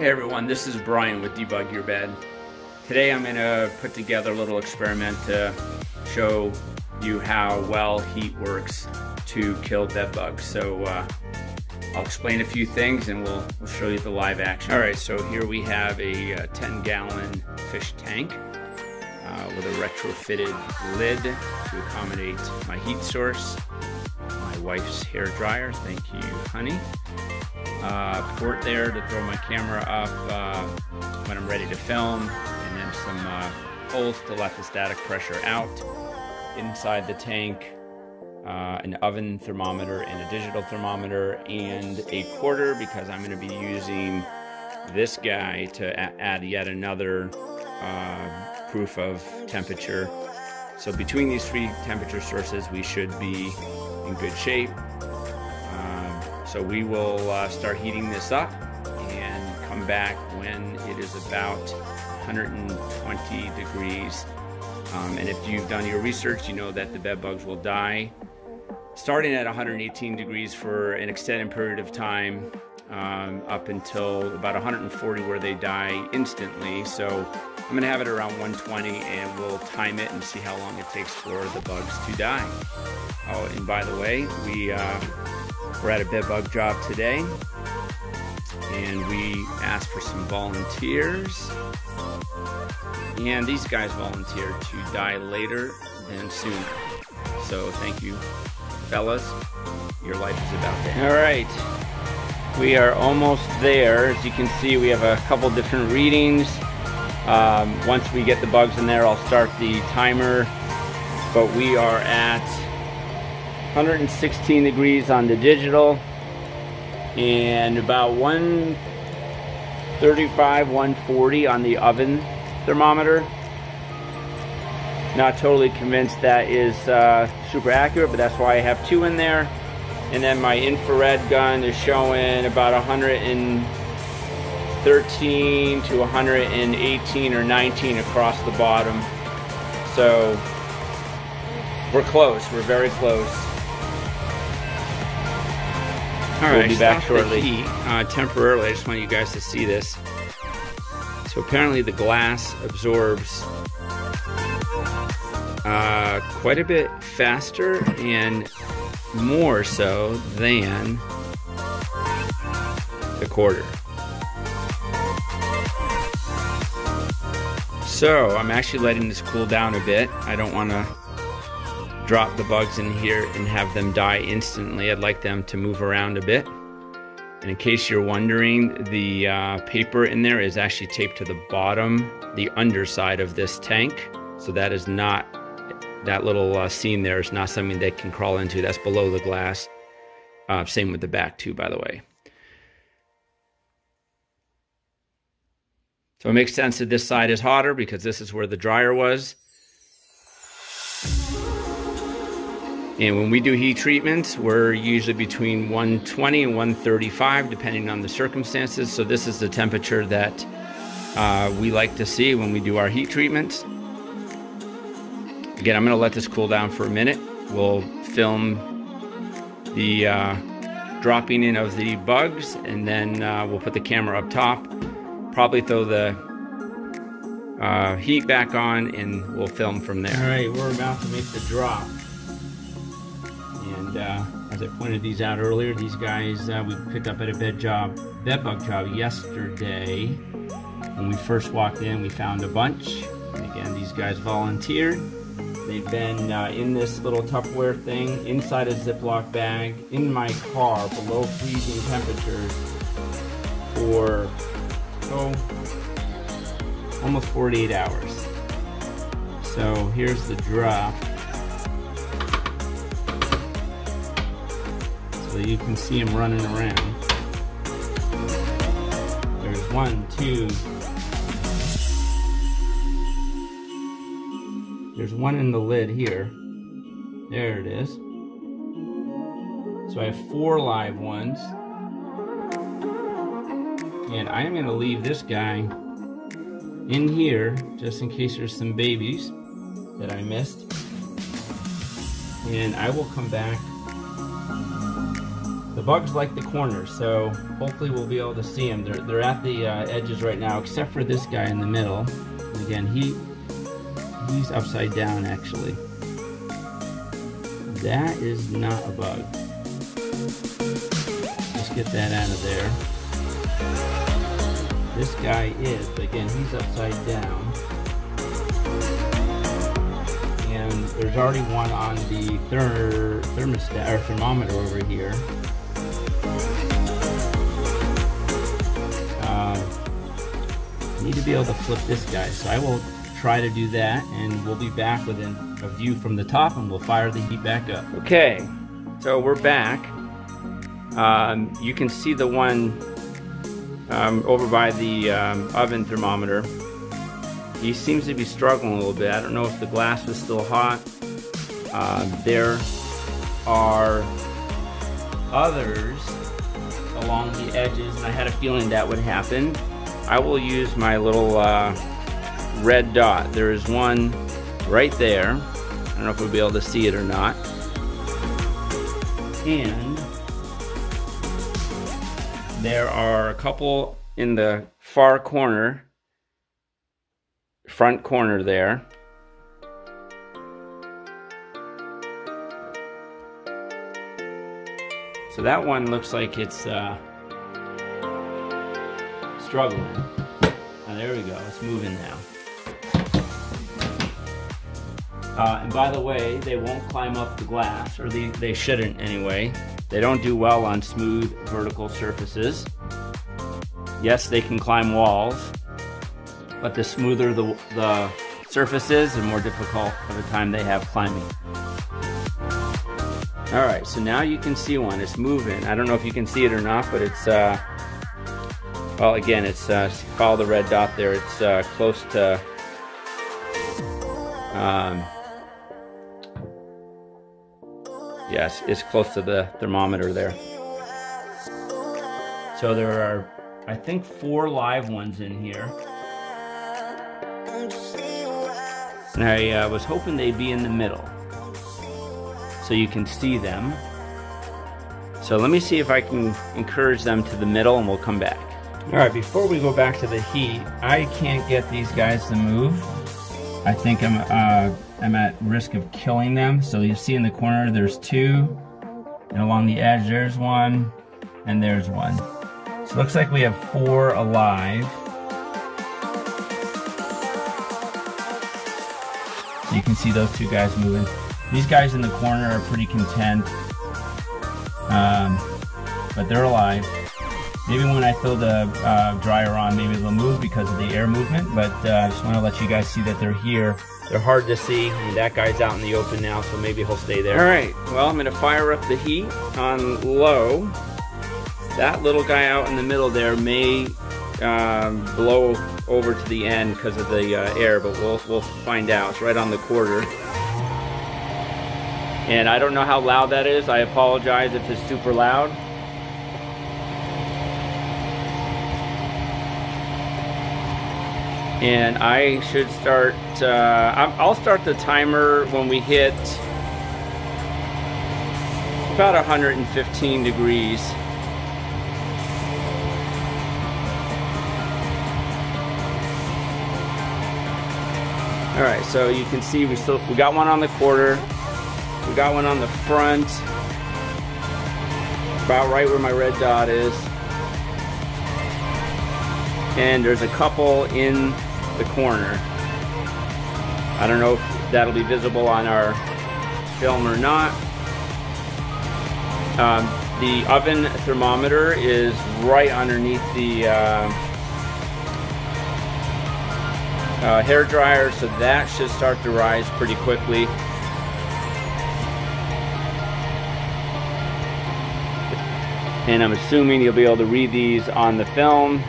Hey everyone, this is Brian with Debug Your Bed. Today I'm going to put together a little experiment to show you how well heat works to kill bed bugs. So uh, I'll explain a few things and we'll, we'll show you the live action. Alright, so here we have a, uh, 10 gallon fish tank uh, with a retrofitted lid to accommodate my heat source, my wife's hair dryer, thank you honey, uh, port there to throw my camera up uh, when I'm ready to film, and then some uh, holes to let the static pressure out. Inside the tank, uh, an oven thermometer and a digital thermometer, and a quarter because I'm going to be using this guy to add yet another uh, proof of temperature. So between these three temperature sources, we should be in good shape. So we will uh, start heating this up and come back when it is about 120 degrees. Um, and if you've done your research, you know that the bed bugs will die starting at 118 degrees for an extended period of time um, up until about 140 where they die instantly. So I'm to have it around 120 and we'll time it and see how long it takes for the bugs to die. Oh, and by the way, we uh, we're at a bed bug job today, and we asked for some volunteers. And these guys volunteered to die later than sooner. So thank you, fellas. Your life is about to end. All right, we are almost there. As you can see, we have a couple different readings. Um, once we get the bugs in there, I'll start the timer. But we are at 116 degrees on the digital and about 135 140 on the oven thermometer. Not totally convinced that is uh, super accurate but that's why I have two in there. And then my infrared gun is showing about 113 to 118 or 19 across the bottom. So we're close we're very close all right, we'll be back shortly. Heat, uh, temporarily, I just want you guys to see this. So apparently the glass absorbs uh, quite a bit faster and more so than the quarter. So I'm actually letting this cool down a bit. I don't want to drop the bugs in here and have them die instantly. I'd like them to move around a bit. And in case you're wondering, the uh, paper in there is actually taped to the bottom, the underside of this tank. So that is not, that little uh, seam there is not something they can crawl into. That's below the glass. Uh, same with the back too, by the way. So it makes sense that this side is hotter because this is where the dryer was. And when we do heat treatments, we're usually between 120 and 135, depending on the circumstances. So this is the temperature that uh, we like to see when we do our heat treatments. Again, I'm going to let this cool down for a minute. We'll film the uh, dropping in of the bugs, and then uh, we'll put the camera up top. Probably throw the uh, heat back on, and we'll film from there. All right, we're about to make the drop. Uh, as I pointed these out earlier, these guys uh, we picked up at a bed job, bed bug job yesterday. When we first walked in, we found a bunch. And again, these guys volunteered. They've been uh, in this little Tupperware thing, inside a Ziploc bag, in my car, below freezing temperatures for, oh, almost 48 hours. So here's the drop. So you can see them running around. There's one, two. There's one in the lid here. There it is. So I have four live ones. And I am going to leave this guy in here just in case there's some babies that I missed. And I will come back the bugs like the corners, so hopefully we'll be able to see them. They're, they're at the uh, edges right now, except for this guy in the middle. again, he he's upside down actually. That is not a bug. Let's get that out of there. This guy is, but again, he's upside down. And there's already one on the ther thermostat or thermometer over here. Need to be able to flip this guy, so I will try to do that, and we'll be back with a view from the top, and we'll fire the heat back up. Okay, so we're back. Um, you can see the one um, over by the um, oven thermometer. He seems to be struggling a little bit. I don't know if the glass is still hot. Uh, there are others along the edges, and I had a feeling that would happen. I will use my little uh, red dot. There is one right there. I don't know if we'll be able to see it or not. And there are a couple in the far corner, front corner there. So that one looks like it's uh, struggling. There we go, it's moving now. Uh, and by the way, they won't climb up the glass, or they, they shouldn't anyway. They don't do well on smooth vertical surfaces. Yes, they can climb walls, but the smoother the, the surface is, the more difficult of a time they have climbing. All right, so now you can see one. It's moving. I don't know if you can see it or not, but it's, uh, well, again, it's, uh, follow the red dot there. It's uh, close to, um, Yes, it's close to the thermometer there. So there are, I think, four live ones in here. And I uh, was hoping they'd be in the middle so you can see them. So let me see if I can encourage them to the middle and we'll come back. All right, before we go back to the heat, I can't get these guys to move. I think I'm uh, I'm at risk of killing them. So you see in the corner there's two, and along the edge there's one, and there's one. So it looks like we have four alive. So you can see those two guys moving. These guys in the corner are pretty content, um, but they're alive. Maybe when I throw the uh, dryer on, maybe they'll move because of the air movement, but uh, I just want to let you guys see that they're here. They're hard to see. I mean, that guy's out in the open now, so maybe he'll stay there. All right, well, I'm gonna fire up the heat on low. That little guy out in the middle there may um, blow over to the end because of the uh, air, but we'll, we'll find out. It's right on the quarter. And I don't know how loud that is. I apologize if it's super loud. And I should start, uh, I'll start the timer when we hit about 115 degrees. All right, so you can see we still we got one on the quarter, we got one on the front, about right where my red dot is, and there's a couple in the corner. I don't know if that'll be visible on our film or not. Um, the oven thermometer is right underneath the uh, uh, hair dryer, so that should start to rise pretty quickly. And I'm assuming you'll be able to read these on the film.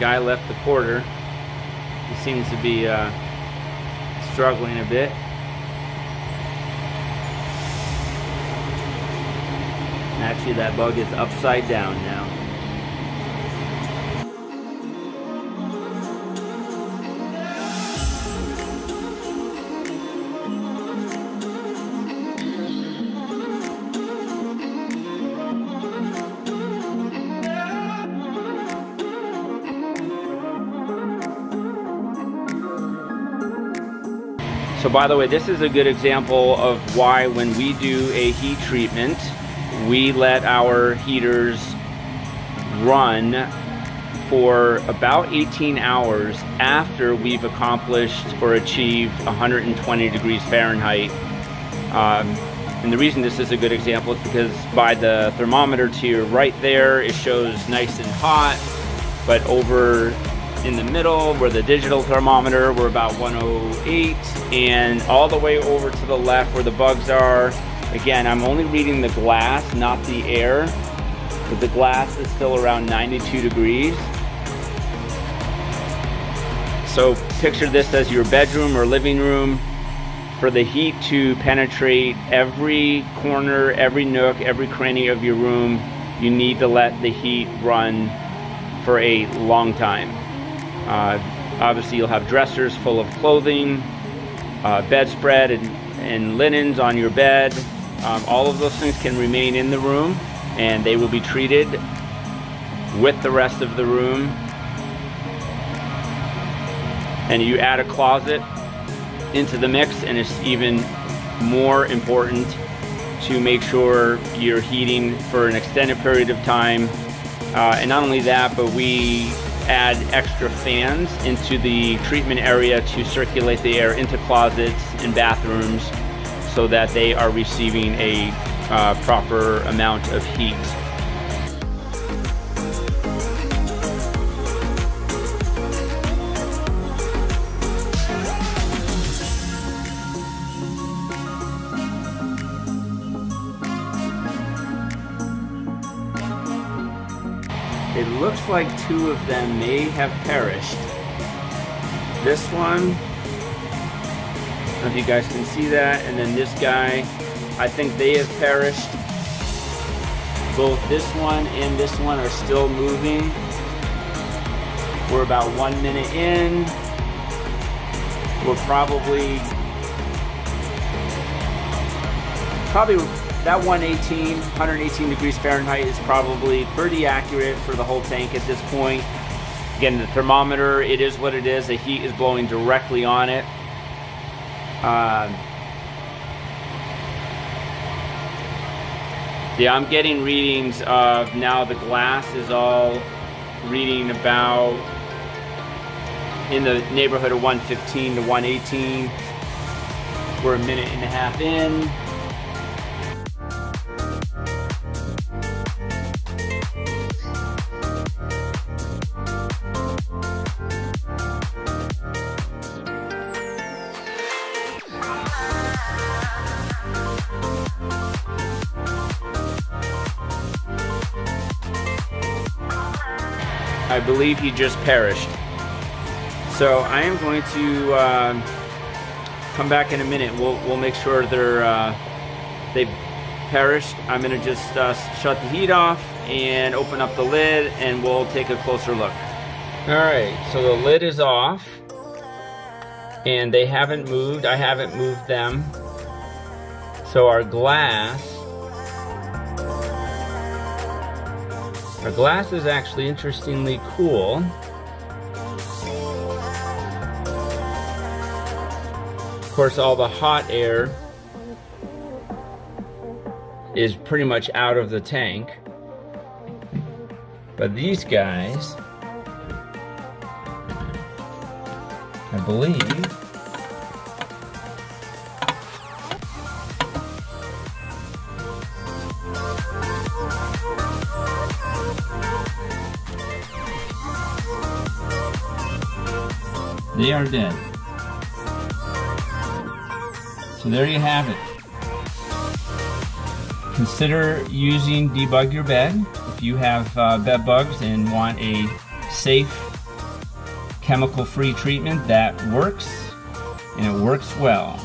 Guy left the quarter. He seems to be uh, struggling a bit. Actually, that bug is upside down now. So by the way, this is a good example of why when we do a heat treatment, we let our heaters run for about 18 hours after we've accomplished or achieved 120 degrees Fahrenheit. Um, and the reason this is a good example is because by the thermometer to your right there, it shows nice and hot, but over in the middle where the digital thermometer we're about 108 and all the way over to the left where the bugs are. Again I'm only reading the glass not the air but the glass is still around 92 degrees. So picture this as your bedroom or living room. For the heat to penetrate every corner every nook every cranny of your room you need to let the heat run for a long time obviously you'll have dressers full of clothing, uh, bedspread and, and linens on your bed. Um, all of those things can remain in the room and they will be treated with the rest of the room. And you add a closet into the mix and it's even more important to make sure you're heating for an extended period of time. Uh, and not only that, but we add extra fans into the treatment area to circulate the air into closets and bathrooms so that they are receiving a uh, proper amount of heat. It looks like two of them may have perished. This one, I don't know if you guys can see that, and then this guy, I think they have perished. Both this one and this one are still moving. We're about one minute in. We're probably, probably that 118, 118 degrees Fahrenheit is probably pretty accurate for the whole tank at this point. Again, the thermometer, it is what it is. The heat is blowing directly on it. Uh, yeah, I'm getting readings of now the glass is all reading about in the neighborhood of 115 to 118. We're a minute and a half in. Believe he just perished. So I am going to uh, come back in a minute. We'll, we'll make sure they're, uh, they've perished. I'm going to just uh, shut the heat off and open up the lid and we'll take a closer look. All right, so the lid is off and they haven't moved. I haven't moved them. So our glass Our glass is actually interestingly cool. Of course, all the hot air is pretty much out of the tank. But these guys, I believe, They are dead. So there you have it. Consider using Debug Your Bed if you have uh, bed bugs and want a safe, chemical-free treatment that works, and it works well.